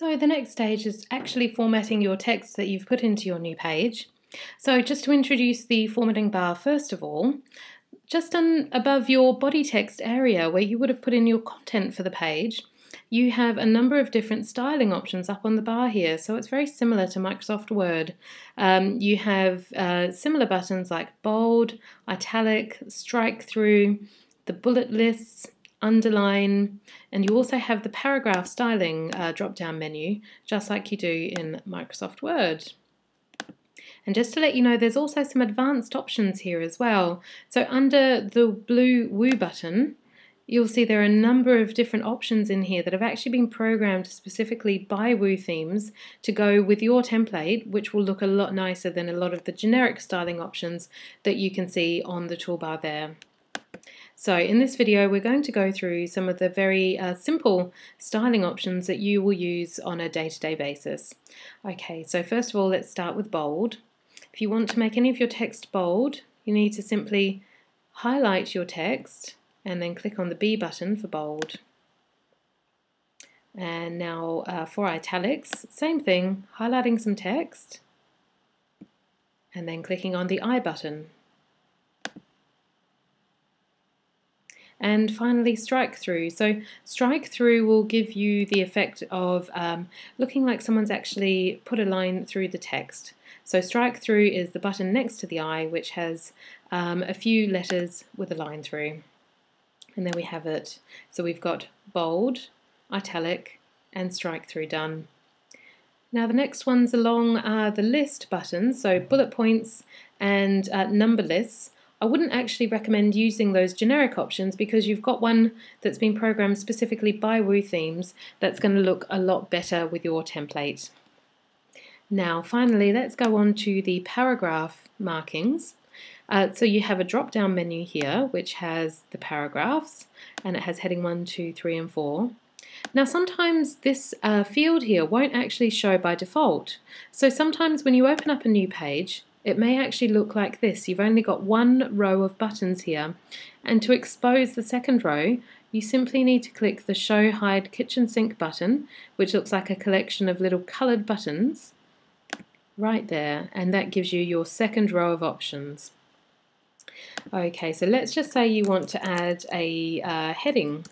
So the next stage is actually formatting your text that you've put into your new page. So just to introduce the formatting bar first of all, just on above your body text area where you would have put in your content for the page, you have a number of different styling options up on the bar here. So it's very similar to Microsoft Word. Um, you have uh, similar buttons like bold, italic, strike through, the bullet lists, underline, and you also have the paragraph styling uh, drop down menu, just like you do in Microsoft Word. And just to let you know, there's also some advanced options here as well. So under the blue Woo button, you'll see there are a number of different options in here that have actually been programmed specifically by Woo Themes to go with your template, which will look a lot nicer than a lot of the generic styling options that you can see on the toolbar there. So in this video we're going to go through some of the very uh, simple styling options that you will use on a day-to-day -day basis. Okay, so first of all let's start with bold. If you want to make any of your text bold, you need to simply highlight your text and then click on the B button for bold. And now uh, for italics, same thing, highlighting some text and then clicking on the I button. And finally, strike through. So strike through will give you the effect of um, looking like someone's actually put a line through the text. So strike through is the button next to the I, which has um, a few letters with a line through and there we have it. So we've got bold, italic, and strike through done. Now the next ones along are the list buttons, so bullet points and uh, number lists. I wouldn't actually recommend using those generic options because you've got one that's been programmed specifically by Woo Themes that's going to look a lot better with your template. Now finally let's go on to the paragraph markings. Uh, so you have a drop down menu here which has the paragraphs and it has heading 1, 2, 3 and 4. Now sometimes this uh, field here won't actually show by default. So sometimes when you open up a new page it may actually look like this. You've only got one row of buttons here and to expose the second row you simply need to click the show hide kitchen sink button which looks like a collection of little coloured buttons right there and that gives you your second row of options. Okay, so let's just say you want to add a uh, heading,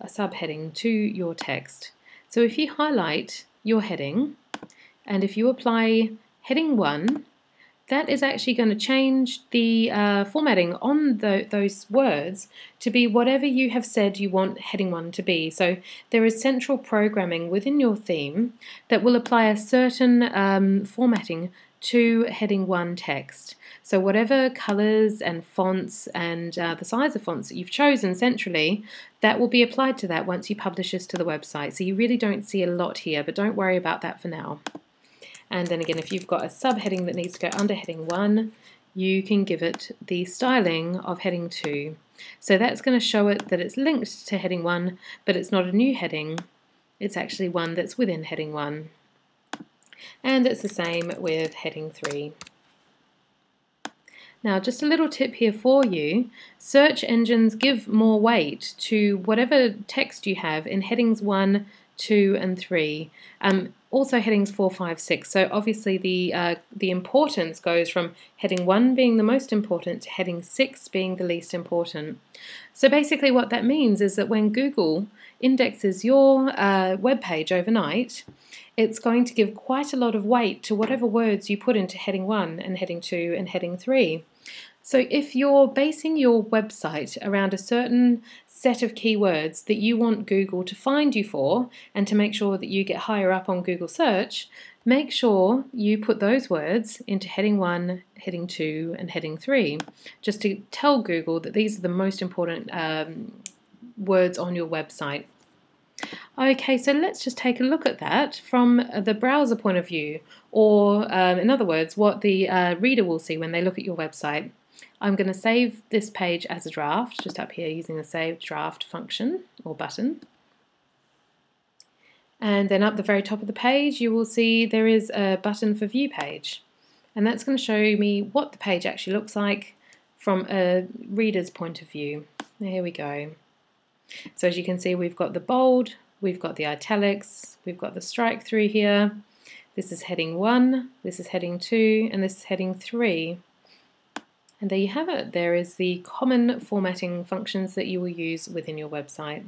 a subheading to your text. So if you highlight your heading, and if you apply heading 1, that is actually going to change the uh, formatting on the, those words to be whatever you have said you want heading 1 to be. So there is central programming within your theme that will apply a certain um, formatting to heading 1 text. So whatever colours and fonts and uh, the size of fonts that you've chosen centrally, that will be applied to that once you publish this to the website. So you really don't see a lot here, but don't worry about that for now. And then again, if you've got a subheading that needs to go under heading 1, you can give it the styling of heading 2. So that's going to show it that it's linked to heading 1, but it's not a new heading. It's actually one that's within heading 1. And it's the same with heading 3. Now, just a little tip here for you search engines give more weight to whatever text you have in headings 1, 2, and 3. Um, also headings 4, 5, 6. So obviously the, uh, the importance goes from heading 1 being the most important to heading 6 being the least important. So basically what that means is that when Google indexes your uh, web page overnight, it's going to give quite a lot of weight to whatever words you put into heading 1 and heading 2 and heading 3. So if you're basing your website around a certain set of keywords that you want Google to find you for and to make sure that you get higher up on Google search, make sure you put those words into heading 1, heading 2 and heading 3 just to tell Google that these are the most important um, words on your website. Okay, so let's just take a look at that from the browser point of view, or um, in other words, what the uh, reader will see when they look at your website. I'm going to save this page as a draft, just up here using the Save Draft function or button. And then up the very top of the page, you will see there is a button for View Page. And that's going to show me what the page actually looks like from a reader's point of view. Here we go. So as you can see, we've got the bold, we've got the italics, we've got the strike through here. This is heading 1, this is heading 2, and this is heading 3. And there you have it. There is the common formatting functions that you will use within your website.